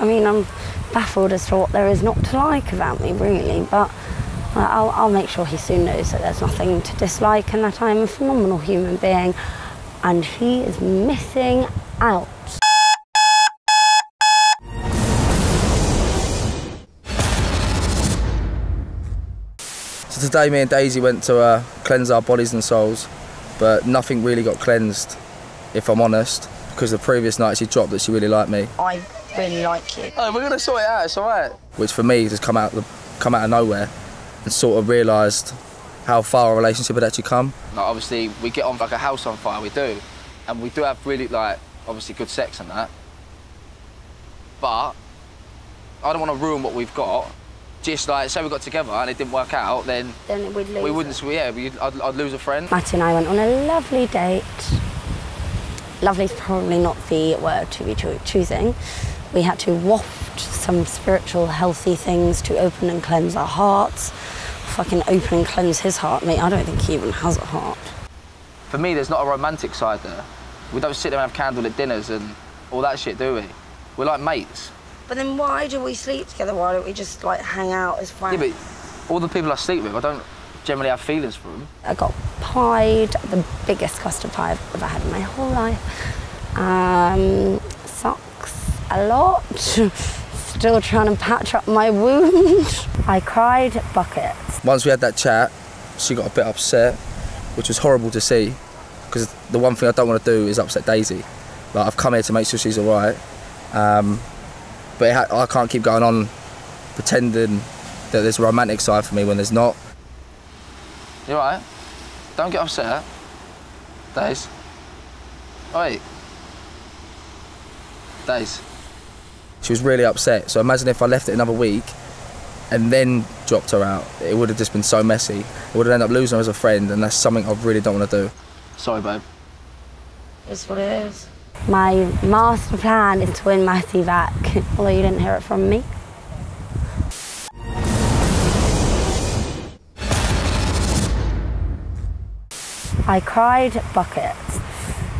I mean, I'm baffled as to what there is not to like about me, really, but I'll, I'll make sure he soon knows that there's nothing to dislike and that I'm a phenomenal human being and he is missing out. So today me and Daisy went to uh, cleanse our bodies and souls, but nothing really got cleansed, if I'm honest, because the previous night she dropped that she really liked me. I really like you. Oh, we're gonna sort it out, it's alright. Which for me just come out the, come out of nowhere and sort of realised how far a relationship had actually come. Like obviously we get on like a house on fire, we do. And we do have really like obviously good sex and that. But I don't want to ruin what we've got. Just like say we got together and it didn't work out, then Then we'd lose. we wouldn't. Yeah, we'd, I'd, I'd lose a friend. Matty and I went on a lovely date. Lovely's probably not the word to be choo- choosing. We had to waft some spiritual, healthy things to open and cleanse our hearts. Fucking open and cleanse his heart, mate. I don't think he even has a heart. For me, there's not a romantic side there. We don't sit there and have candlelit dinners and all that shit, do we? We're like mates. But then why do we sleep together? Why don't we just like hang out as friends? Yeah, but all the people I sleep with, I don't generally have feelings for them. I got pied, the biggest custard pie I've ever had in my whole life. Um, sucks a lot. Still trying to patch up my wound. I cried buckets. Once we had that chat, she got a bit upset, which was horrible to see, because the one thing I don't want to do is upset Daisy. Like I've come here to make sure she's all right, um, but it ha- I can't keep going on pretending that there's a romantic side for me when there's not. You alright? Don't get upset. Days. Wait. Days. She was really upset. So imagine if I left it another week and then dropped her out. It would have just been so messy. It would have ended up losing her as a friend, and that's something I really don't want to do. Sorry, babe. It's what it is. My master plan is to win Matty back, although you didn't hear it from me. I cried buckets.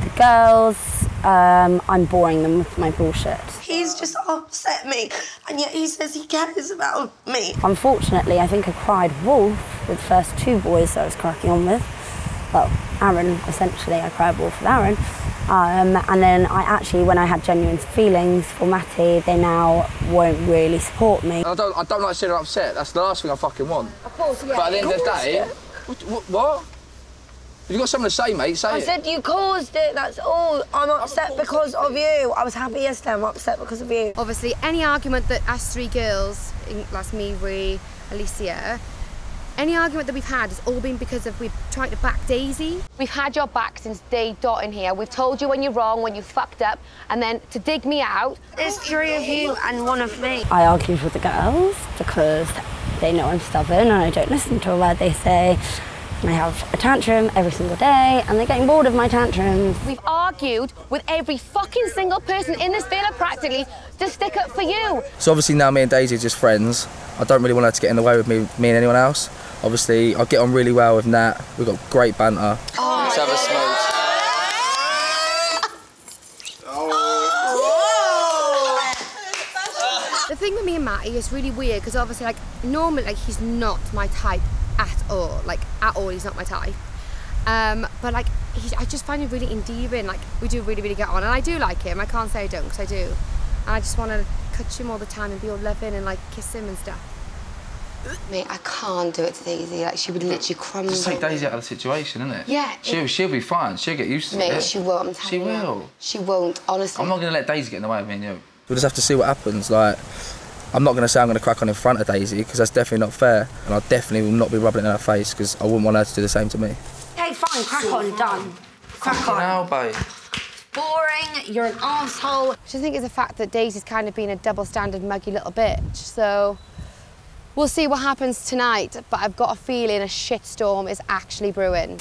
The girls, um, I'm boring them with my bullshit. He's just upset me, and yet he says he cares about me. Unfortunately, I think I cried wolf with the first two boys that I was cracking on with. Well, Aaron, essentially, I cried wolf with Aaron. Um, and then I actually, when I had genuine feelings for Matty, they now won't really support me. I don't, I don't like seeing her upset. That's the last thing I fucking want. Of course, yeah. But at the end of the day, what? what, what? If you've got something to say, mate, say I it. said you caused it, that's all. I'm upset because of you. I was happy yesterday, I'm upset because of you. Obviously, any argument that us three girls, in- that's me, Ree, Alicia, any argument that we've had has all been because of we've tried to back Daisy. We've had your back since day dot in here. We've told you when you're wrong, when you fucked up, and then to dig me out. There's three of you and one of me. I argued with the girls because they know I'm stubborn and I don't listen to a word they say. And I have a tantrum every single day and they're getting bored of my tantrums. We've argued with every fucking single person in this villa practically to stick up for you. So obviously now me and Daisy are just friends. I don't really want her to get in the way with me, me and anyone else. Obviously, I get on really well with Nat. We've got great banter. Let's have a smoke. The thing with me and Matty is really weird because obviously, like, normally, like, he's not my type at all. Like, at all, he's not my type. Um, but like, he's, I just find him really endearing. Like, we do really, really get on, and I do like him. I can't say I don't, because I do. And I just want to touch him all the time and be all loving and like kiss him and stuff. Mate, I can't do it to Daisy. Like, she would literally crumble. Just take Daisy out of the situation, innit? Yeah. She'll, she'll be fine. She'll get used to Mate, it. she won't. I'm She telling you. will. She won't, honestly. I'm not going to let Daisy get in the way of me and you. We'll just have to see what happens. Like, I'm not going to say I'm going to crack on in front of Daisy because that's definitely not fair. And I definitely will not be rubbing it in her face because I wouldn't want her to do the same to me. Okay, fine, crack on, done. Crack on. Now, babe. Boring, you're an asshole. I just think it's the fact that Daisy's kind of been a double standard muggy little bitch. So we'll see what happens tonight, but I've got a feeling a shitstorm is actually brewing.